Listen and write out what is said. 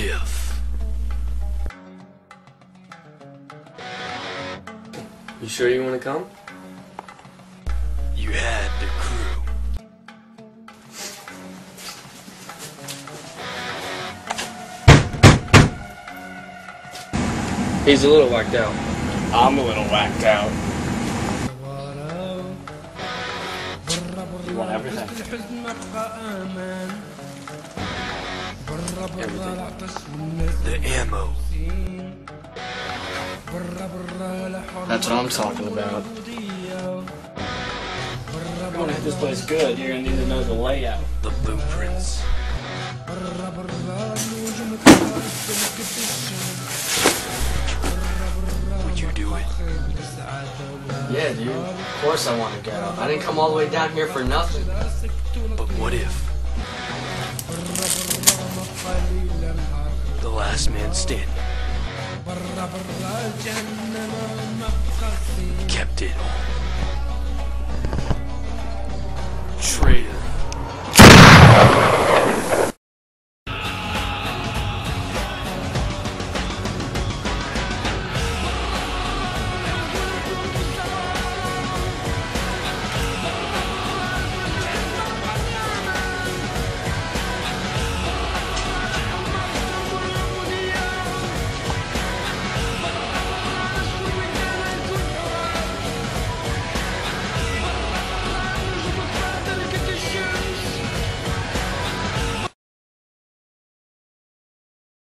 if? You sure you want to come? You had the crew. He's a little whacked out. I'm a little whacked out. You want everything? The ammo. That's what I'm talking about. If you want to hit this place good, you're gonna need to know the layout. The blueprints. Would you do it? Yeah, dude. Of course I want to get up. I didn't come all the way down here for nothing. Last man standing. Kept it